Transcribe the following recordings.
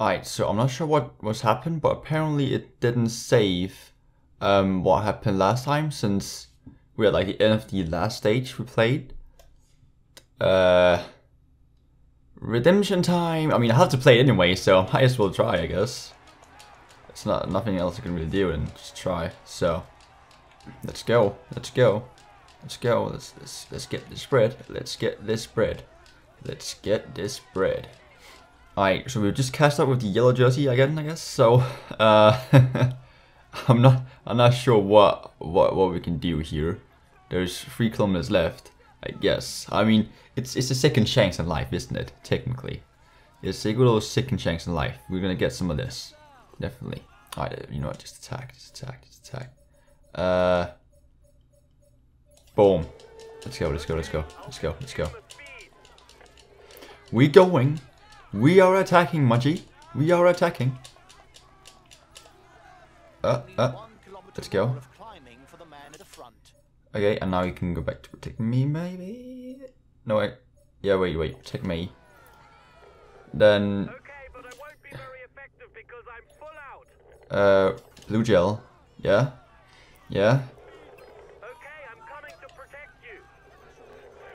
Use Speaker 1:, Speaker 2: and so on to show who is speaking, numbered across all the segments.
Speaker 1: Alright, so I'm not sure what was happened, but apparently it didn't save um, what happened last time since we're at like the end of the last stage we played. Uh, redemption time. I mean, I have to play it anyway, so I might as well try, I guess. It's not nothing else I can really do and just try. So, let's go. Let's go. Let's go. Let's let's let's get this bread. Let's get this bread. Let's get this bread. Alright, so we just cast out with the yellow jersey again, I guess. So, uh, I'm not, I'm not sure what, what, what we can do here. There's three kilometers left, I guess. I mean, it's, it's a second chance in life, isn't it? Technically, it's a good old second chance in life. We're gonna get some of this, definitely. Alright, you know what? Just attack, just attack, just attack. Uh, boom. Let's go, let's go, let's go, let's go, let's go. We going. We are attacking, Mudgy. We are attacking. Uh, uh, let's go. Okay, and now you can go back to protect me, maybe? No, wait. Yeah, wait, wait. Protect me. Then... Uh, blue gel. Yeah? Yeah?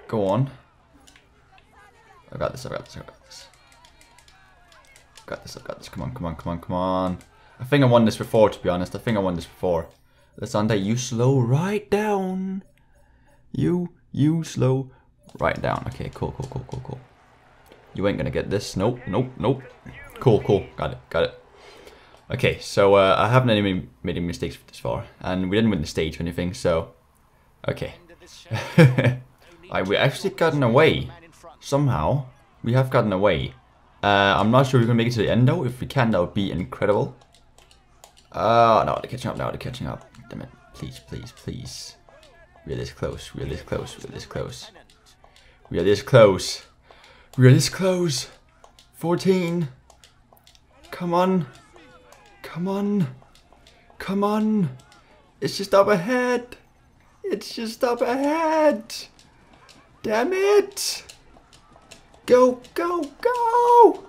Speaker 1: Go on. I got this, I got this, I got this. Got this, I've got this. Come on, come on, come on, come on. I think I won this before, to be honest. I think I won this before. Lysandre, you slow right down. You, you slow right down. Okay, cool, cool, cool, cool, cool. You ain't gonna get this. Nope, nope, nope. Cool, cool. Got it, got it. Okay, so uh, I haven't any made any mistakes this far. And we didn't win the stage or anything, so... Okay. right, we actually gotten away. Somehow. We have gotten away. Uh, I'm not sure we're gonna make it to the end though. If we can, that would be incredible. Oh, no, they're catching up now. They're catching up. Damn it. Please, please, please. We're this close. We're this close. We're this close. We are this close. We are this close. 14. Come on. Come on. Come on. It's just up ahead. It's just up ahead. Damn it. Go, go, go!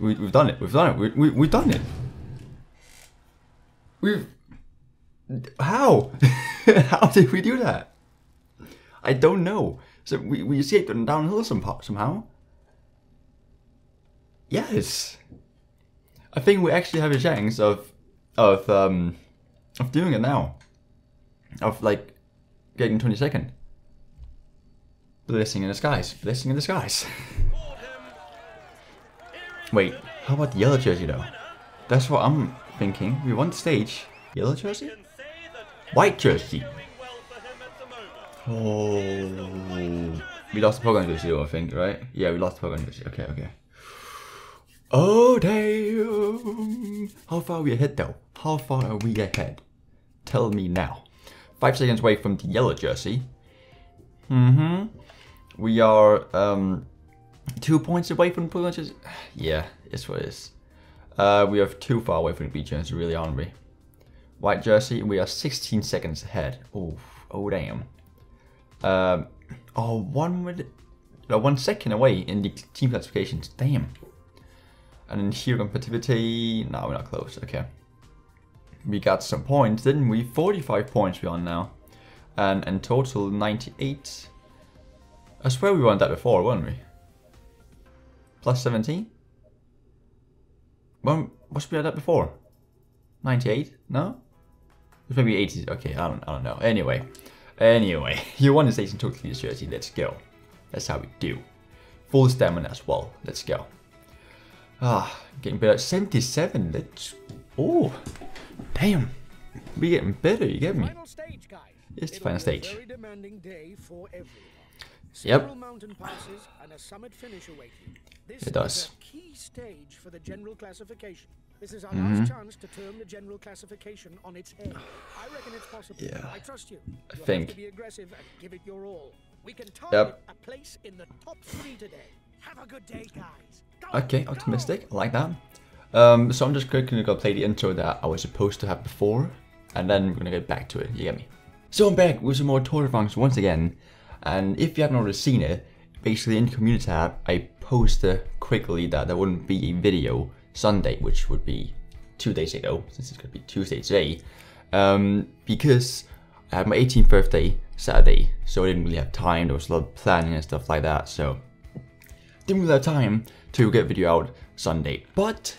Speaker 1: We, we've done it. We've done it. We, we, we've done it. We've... How? How did we do that? I don't know. So we, we escaped downhill somehow. somehow. Yes. I think we actually have a chance of of um of doing it now. Of like getting 22nd. Blessing in the skies. Blessing in the skies. Wait, how about the yellow jersey though? That's what I'm thinking. We want the stage. Yellow jersey? White jersey. Oh. We lost the Pokemon jersey though, I think, right? Yeah, we lost the Pokemon jersey. Okay, okay. Oh, damn. How far are we ahead though? How far are we ahead? Tell me now. Five seconds away from the yellow jersey. Mm-hmm. We are um, two points away from pretty much. Yeah, it's what it is. Uh, we are too far away from the beach jersey, really, aren't we? White jersey, we are 16 seconds ahead. Oh, oh damn. Um, oh, one minute, no, one second away in the team classifications. Damn. And in here competitivity, no, we're not close. Okay. We got some points, didn't we? 45 points we are now. And in total, 98. I swear we won that before, weren't we? Plus 17? When, was we at that before? 98? No? It was maybe 80. Okay, I don't, I don't know. Anyway. Anyway, you won the station totally jersey. Let's go. That's how we do. Full stamina as well. Let's go. Ah, getting better. 77. Let's... Oh, damn. We're getting better, you get me? It's the final stage. Yep. mountain passes and a summit finish await. This it does. Is a key stage for the general classification. This is our mm -hmm. last chance to turn the general classification on its head. I reckon it's possible. Yeah. I trust you. I You'll think. Have to be aggressive and give it your all. We can target yep. a place in the top three today. Have a good day, guys. Go, okay, optimistic. Go. I like that. Um, so I'm just quickly gonna play the intro that I was supposed to have before, and then we're gonna get back to it. You get me? So I'm back with some more Tour de France once again. And if you haven't already seen it, basically in community tab, I post uh, quickly that there wouldn't be a video Sunday, which would be two days ago, since it's gonna be Tuesday today, um, because I had my 18th birthday Saturday, so I didn't really have time. There was a lot of planning and stuff like that, so didn't really have time to get video out Sunday. But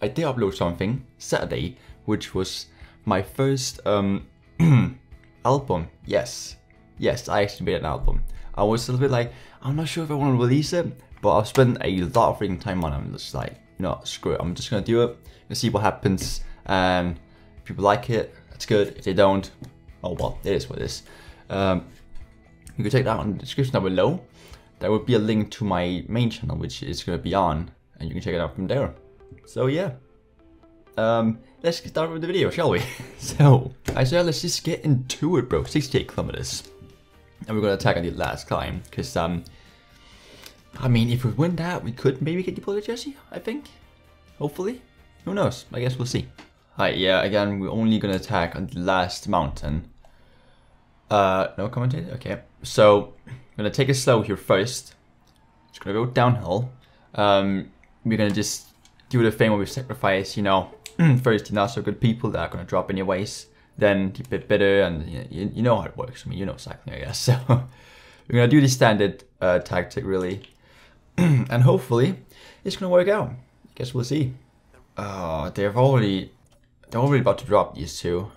Speaker 1: I did upload something Saturday, which was my first um, album. Yes, yes, I actually made an album. I was a little bit like, I'm not sure if I want to release it, but I've spent a lot of freaking time on it. I'm just like, you know, screw it. I'm just gonna do it and see what happens. And if people like it, that's good. If they don't, oh well, it is what it is. Um, you can check that out in the description down below. There will be a link to my main channel, which is gonna be on, and you can check it out from there. So yeah. Um, let's get started with the video, shall we? so, I said let's just get into it, bro. 68 kilometers. And we're gonna attack on the last climb, because, um, I mean, if we win that, we could maybe get the Polar Jesse, I think. Hopefully. Who knows? I guess we'll see. Alright, yeah, again, we're only gonna attack on the last mountain. Uh, no commentator? Okay. So, I'm gonna take it slow here first. Just gonna go downhill. Um, we're gonna just do the thing where we sacrifice, you know, first the not so good people that are gonna drop in your anyways. Then a bit better, and you, you know how it works. I mean, you know cycling, I guess. So, we're gonna do the standard uh, tactic, really. and hopefully, it's gonna work out. I Guess we'll see. Oh, they've already, they're already about to drop these two.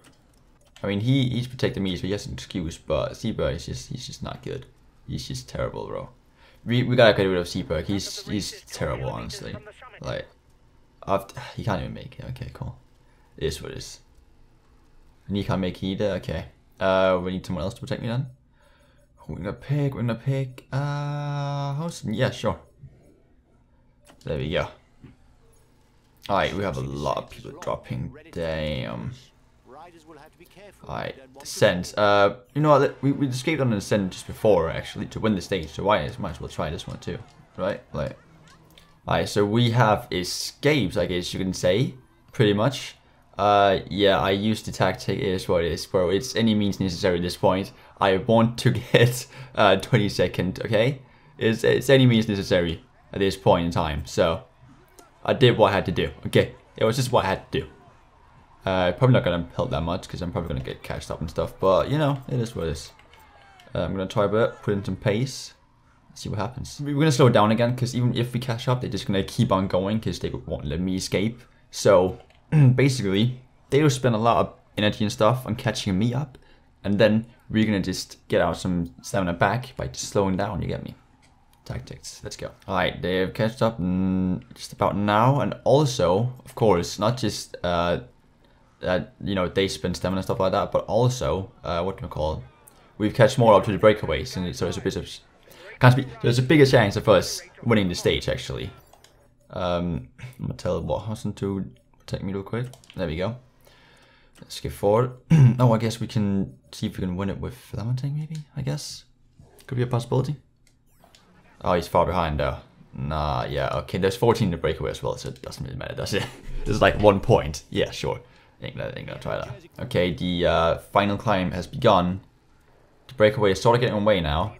Speaker 1: I mean, he he's protecting me, so he has an excuse. But Seberg is just he's just not good. He's just terrible, bro. We we gotta get rid of Seberg. He's he's terrible, honestly. Like, after, he can't even make it. Okay, cool. It is what it is. And he can't make either. Okay. Uh, we need someone else to protect me then. We're gonna pick. We're gonna pick. Uh. Yeah, sure. There we go. Alright, we have a lot of people dropping. Damn. Alright, descent. Uh, you know what? We, we escaped on an descent just before, actually, to win the stage. So why might as well try this one too, right? Like, alright. So we have escaped, I guess you can say, pretty much. Uh, yeah, I used the tactic. Is what it is, bro. It's any means necessary at this point. I want to get uh 20 second. Okay, it's it's any means necessary at this point in time. So I did what I had to do. Okay, it was just what I had to do. Uh, probably not gonna help that much because I'm probably gonna get catched up and stuff. But you know, it is what it is. Uh, I'm gonna try a bit, put in some pace, see what happens. We're gonna slow it down again because even if we catch up, they're just gonna keep on going because they won't let me escape. So basically, they will spend a lot of energy and stuff on catching me up, and then we're gonna just get out some stamina back by just slowing down. You get me? Tactics. Let's go. All right, they have catched up just about now, and also, of course, not just uh, that you know they spend stamina and stuff like that, but also uh, what do we call? We've catched more up to the breakaways, and so it's a bit of can't be. There's a bigger chance of us winning the stage actually. Um, I'm gonna tell what Hudson to take me real quick. There we go. Let's get forward. oh, I guess we can see if we can win it with Lamontagne, maybe? I guess. Could be a possibility. Oh, he's far behind though. Nah, yeah, okay. There's 14 to break away as well, so it doesn't really matter, does it? There's like one point. Yeah, sure. Ain't gonna try that. Okay, the uh, final climb has begun. The breakaway is sort of getting away now.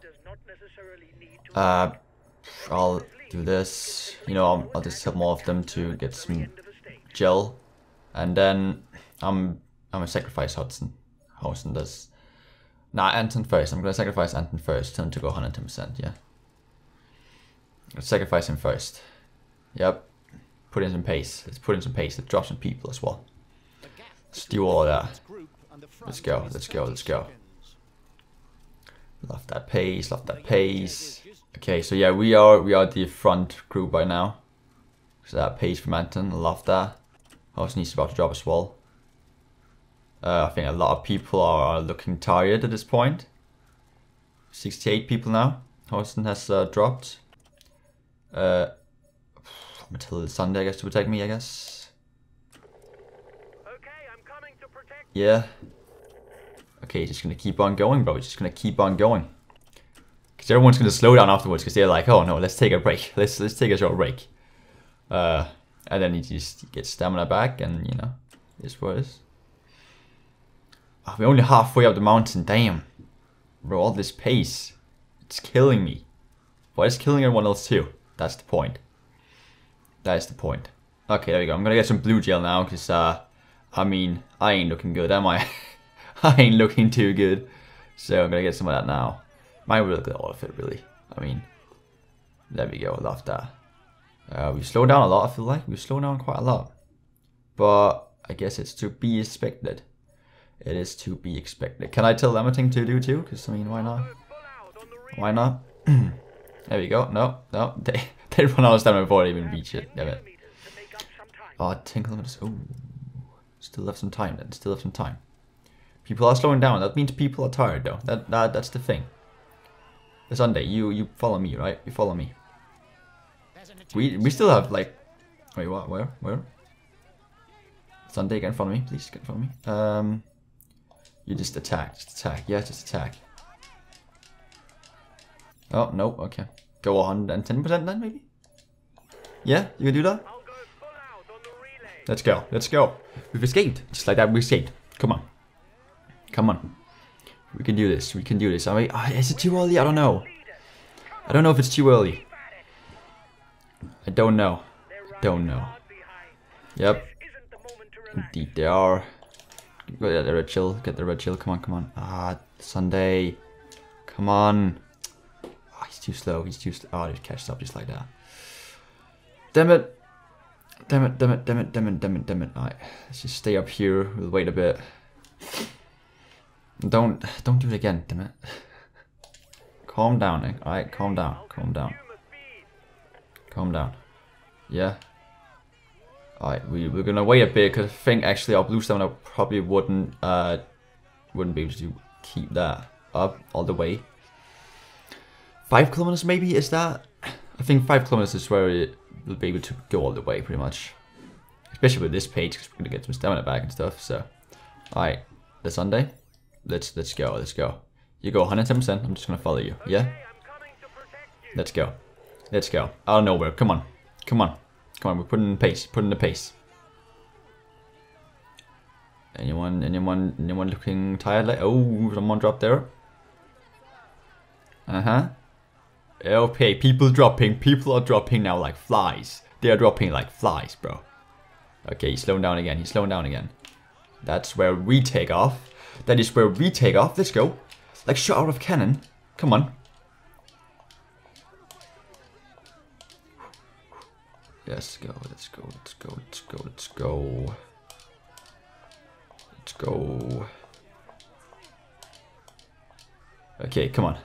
Speaker 1: Uh, I'll do this. You know, I'll, I'll just help more of them to get some gel. And then I'm I'm gonna sacrifice Hudson. Hudson does. Nah, Anton first. I'm gonna sacrifice Anton first. To go 110%, yeah. Let's sacrifice him first. Yep. Put in some pace. Let's put in some pace. Let's drop some people as well. Let's do all of that. Let's go, let's go, let's go. Love that pace, love that pace. Okay, so yeah, we are we are the front group right now. So that pace from Anton, love that. Also needs about to drop as well. Uh, I think a lot of people are looking tired at this point. 68 people now. Houston has uh, dropped. Uh, until Sunday, I guess, to protect me, I guess.
Speaker 2: Okay, I'm coming to protect
Speaker 1: Yeah. Okay, just gonna keep on going, bro. Just gonna keep on going. Because everyone's gonna slow down afterwards because they're like, oh no, let's take a break. Let's let's take a short break. Uh, and then you just get stamina back, and you know, it's what it is. Oh, we're only halfway up the mountain. Damn, bro, all this pace, it's killing me. But it's killing everyone else too. That's the point. That is the point. Okay, there we go. I'm gonna get some blue gel now, because, uh, I mean, I ain't looking good, am I? I ain't looking too good. So I'm gonna get some of that now. Might really good all of it, really. I mean, there we go, love that. Uh, we slowed down a lot, I feel like. We slowed down quite a lot. But I guess it's to be expected. It is to be expected. Can I tell them a thing to do too? Because, I mean, why not? Why not? there we go. No, no. They, they run out of stamina before they even reach it. Damn it. Oh, 10 kilometers. Oh. Still have some time then. Still have some time. People are slowing down. That means people are tired though. That, that That's the thing. The Sunday, you you follow me, right? You follow me. We we still have like... Wait, what? Where? Where? Sunday, get in front of me. Please, get in front of me. Um, You just attack. Just attack. Yeah, just attack. Oh, no. Okay. Go 110% then, maybe? Yeah, you can do that?
Speaker 2: I'll go full out on the relay.
Speaker 1: Let's go. Let's go. We've escaped. Just like that, we escaped. Come on. Come on. We can do this. We can do this. I mean, uh, is it too early? I don't know. I don't know if it's too early. I don't know. Don't know. Yep. Indeed, they are. Get the red gel. Get the red gel. Come on, come on. Ah, Sunday. Come on. Ah, he's too slow. He's too slow. Oh, he catches up just like that. Damn it. Damn it, damn it, damn it, damn it, damn it, damn it. Alright, let's just stay up here. We'll wait a bit. Don't, don't do it again, damn it. Calm down, eh? Alright, calm down, calm down. Calm down. Yeah. Alright, we, we're gonna wait a bit because I think actually our blue stamina probably wouldn't uh wouldn't be able to keep that up all the way. Five kilometers maybe is that? I think five kilometers is where it will be able to go all the way pretty much. Especially with this page because we're gonna get some stamina back and stuff. So, alright, the Sunday. Let's let's go. Let's go. You go 110%. I'm just gonna follow you. Yeah. Let's go. Let's go. Out of nowhere. Come on. Come on. Come on. We're putting in pace. Putting the pace. Anyone? Anyone? Anyone looking tired? Like oh, someone dropped there. Uh huh. Okay, people dropping. People are dropping now like flies. They are dropping like flies, bro. Okay, he's slowing down again. He's slowing down again. That's where we take off. That is where we take off. Let's go. Like shot out of cannon. Come on. Let's go, let's go, let's go, let's go, let's go. Let's go. Okay, come on.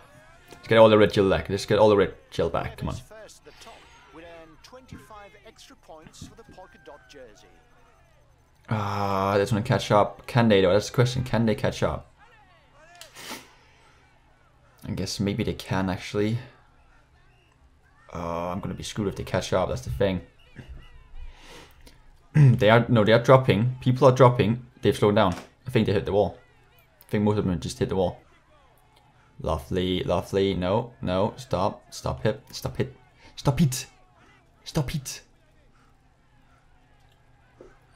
Speaker 1: Let's get all the red gel back. Let's get all the red gel back. Come on.
Speaker 3: First at the top would 25 extra points for the polka dot jersey.
Speaker 1: Ah, that's gonna catch up. Can they though? That's the question. Can they catch up? I guess maybe they can actually. Uh, I'm gonna be screwed if they catch up. That's the thing. they are no, they are dropping. People are dropping. They've slowed down. I think they hit the wall. I think most of them just hit the wall. Lovely, lovely. No, no, stop, stop it, stop it, stop it, stop it.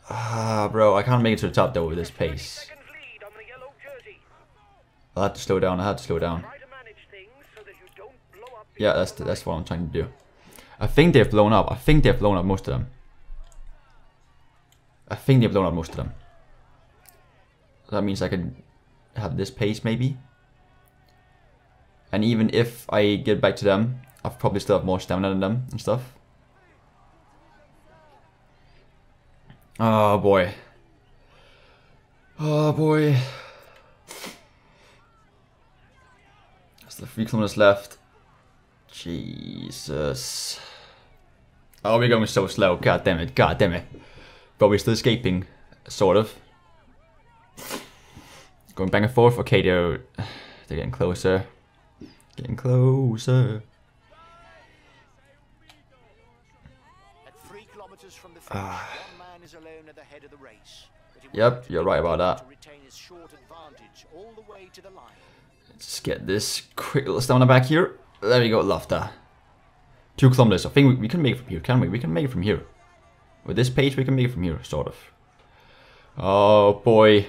Speaker 1: Ah, bro, I can't make it to the top though with this pace.
Speaker 2: Seconds lead on the yellow jersey.
Speaker 1: I had to slow down. I had to slow down.
Speaker 2: Try to manage things so that you don't blow up.
Speaker 1: Yeah, that's that's what I'm trying to do. I think they've blown up. I think they've blown up most of them. I think they've blown up most of them. That means I can have this pace maybe. And even if I get back to them, I've probably still have more stamina than them and stuff. Oh boy. Oh boy. There's the three kilometers left. Jesus. Oh, we're going so slow. God damn it. God damn it. But we're still escaping. Sort of. Going back and forth. Okay, they're, they're getting closer. Getting closer.
Speaker 3: Will
Speaker 1: Yep, you're right about that. Let's get this quick little stamina back here. There we go, love that. Two kilometers. I think we, we can make it from here, can we? We can make it from here. With this page, we can make it from here, sort of. Oh boy.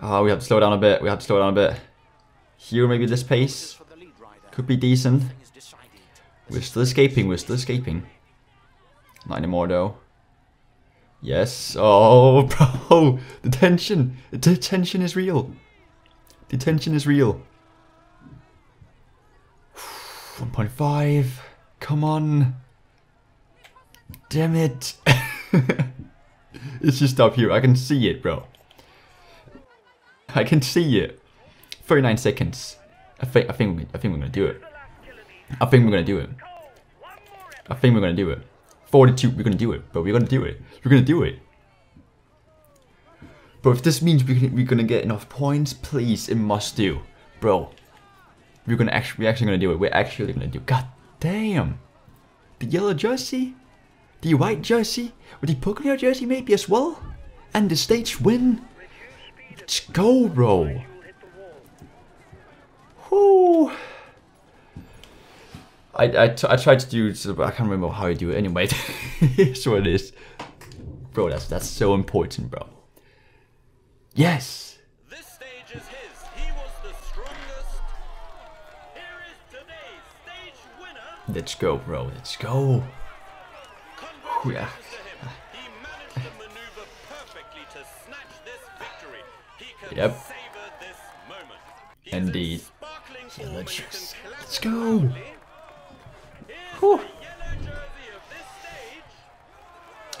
Speaker 1: Oh, we have to slow down a bit. We have to slow down a bit. Here, maybe this pace could be decent. We're still escaping, we're still escaping. Not anymore though. Yes. Oh, bro. The tension. The tension is real. The tension is real. 1.5. Come on. Damn it. it's just up here. I can see it, bro. I can see it. 39 seconds. I think I think I think we're gonna do it. I think we're gonna do it. I think we're gonna do it. 42, we're gonna do it, but we're gonna do it. We're gonna do it. But if this means we can, we're gonna get enough points, please, it must do. Bro, we're gonna actually, we're actually gonna do it. We're actually gonna do God damn. The yellow jersey? The white jersey? With the Pokemon jersey maybe as well? And the stage win? Let's go, bro. Whoo. I, I, I tried to do I can't remember how you do it anyway. Here's what it is. Bro, that's that's so important, bro. Yes! Let's go, bro. Let's go.
Speaker 2: Congratulations
Speaker 1: Yeah. Yep. Indeed. Yeah, let's let's go.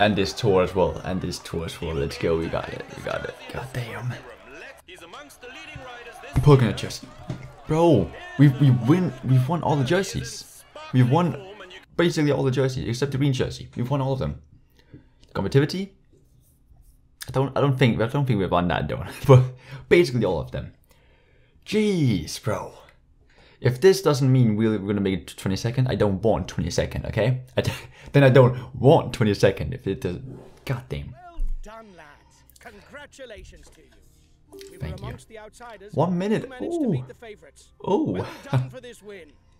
Speaker 1: And this tour as well. And this tour as well. Let's go. We got it. We got it. God damn.
Speaker 2: Riders this
Speaker 1: Pokemon jersey. Bro, we we win. We've won all the jerseys. We've won
Speaker 2: form and you
Speaker 1: basically all the jerseys except the green jersey. We've won all of them. Competitivity. I don't. I don't think. I don't think we've won that though. But basically all of them. Jeez, bro. If this doesn't mean we're, gonna make it to 22nd, I don't want 22nd. Okay. I d- then I don't want 22nd. If it does. God damn.
Speaker 4: Well done, lads. Congratulations to you. We
Speaker 1: Thank
Speaker 4: were
Speaker 1: you.
Speaker 4: amongst the outsiders.
Speaker 1: One minute.
Speaker 4: You managed
Speaker 1: Ooh.
Speaker 4: to beat the.
Speaker 1: Oh.
Speaker 4: Well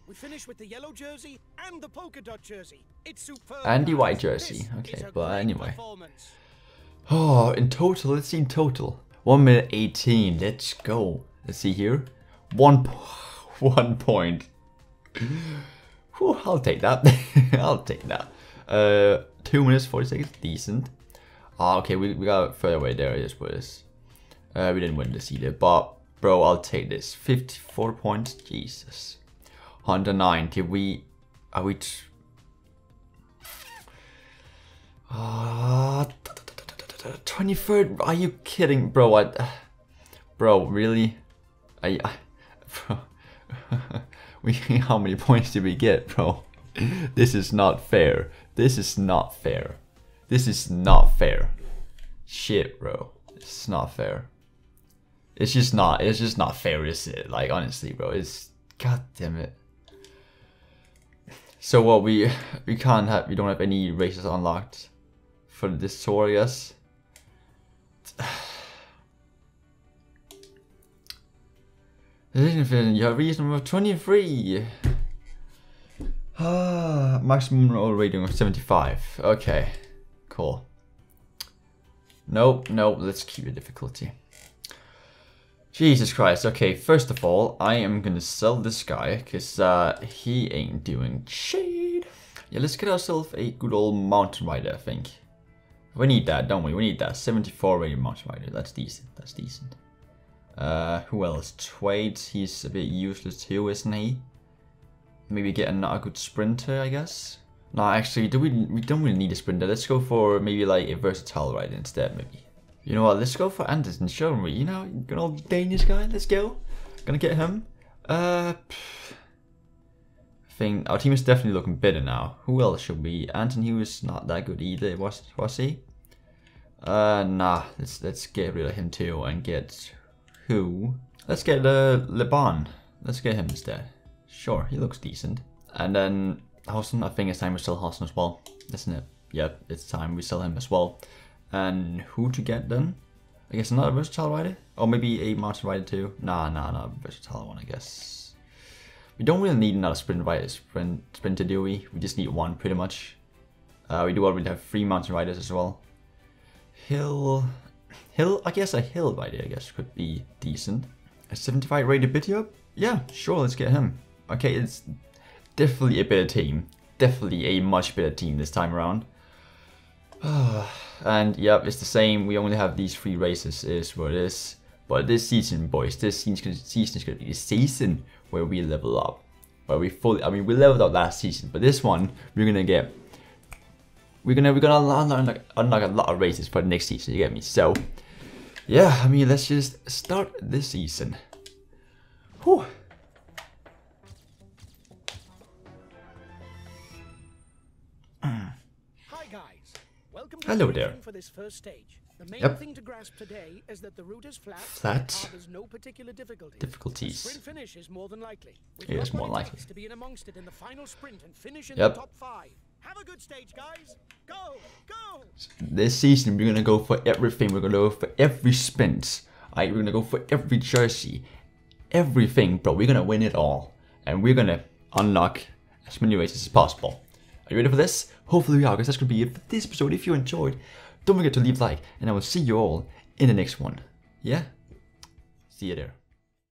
Speaker 4: done for this win. We finished with the yellow jersey and the polka dot jersey. It's superb.
Speaker 1: And the white jersey. Okay, but anyway. Oh, in total, let's see in total. 1 minute 18, let's go. Let's see here. One, po- one point. Whew, I'll take that. I'll take that. Uh, 2 minutes 40 seconds, decent. Ah, okay, we, we got further away there, it is what it is. Uh, we didn't win this either, but bro, I'll take this. 54 points, Jesus. 190, we... Are we... Ah, 23rd. Are you kidding, bro? I, bro, really? I, I bro. we how many points did we get, bro? This is not fair. This is not fair. This is not fair. Shit, bro. It's not fair. It's just not. It's just not fair, is it? Like honestly, bro. It's god damn it. So what we we can't have we don't have any races unlocked for this tour, I guess. You have reason number 23. Ah, maximum roll rating of 75. Okay, cool. Nope, nope, let's keep the difficulty. Jesus Christ, okay, first of all, I am gonna sell this guy, because uh, he ain't doing shit. Yeah, let's get ourselves a good old mountain rider, I think. We need that, don't we? We need that. 74 rated mountain rider, that's decent, that's decent. Uh, who else? Twade, he's a bit useless too, isn't he? Maybe get a good sprinter, I guess? No, actually, do we, we don't really need a sprinter. Let's go for maybe like a versatile rider instead, maybe. You know what, let's go for Anderson, show me, you know, good old Danish guy, let's go. Gonna get him. Uh. I think our team is definitely looking better now. Who else should we? Anton Hughes is not that good either, was, was he? Uh, nah, let's, let's get rid of him too and get who? Let's get uh, Leban. Let's get him instead. Sure, he looks decent. And then Hausen, I think it's time we sell Hausen as well, isn't it? Yep, it's time we sell him as well. And who to get then? I guess another versatile rider? Or maybe a mountain rider too? Nah, nah, nah, versatile one, I guess. We don't really need another sprint rider, sprint, sprinter, do we? We just need one, pretty much. Uh, we do already have three mountain riders as well. Hill... Hill, I guess a hill rider, I guess, could be decent. A 75 rated Bitiop? Yeah, sure, let's get him. Okay, it's definitely a better team. Definitely a much better team this time around. and yep, it's the same. We only have these three races, is what it is. But this season, boys, this season season is gonna be the season where we level up. Where we fully, I mean, we leveled up last season, but this one we're gonna get. We're gonna we're gonna unlock, unlock, unlock a lot of races for the next season. You get me? So, yeah, I mean, let's just start this season. Whew. Hello there.
Speaker 4: for this first stage. The main
Speaker 1: Yep.
Speaker 4: thing to grasp today is that the route is flat.
Speaker 1: Flat.
Speaker 4: There's no particular difficulty.
Speaker 1: Difficulties.
Speaker 4: Sprint finish is more than likely.
Speaker 1: It is more likely.
Speaker 4: to be in amongst it in the final sprint and finish in
Speaker 1: Yep.
Speaker 4: the top five. Have a good stage, guys. Go, go.
Speaker 1: This season we're gonna go for everything. We're gonna go for every sprint. Alright, we're gonna go for every jersey, everything, bro. We're gonna win it all, and we're gonna unlock as many races as possible. Are you ready for this? Hopefully we are, because That's gonna be it for this episode. If you enjoyed, don't forget to leave a like, and I will see you all in the next one. Yeah. See you there.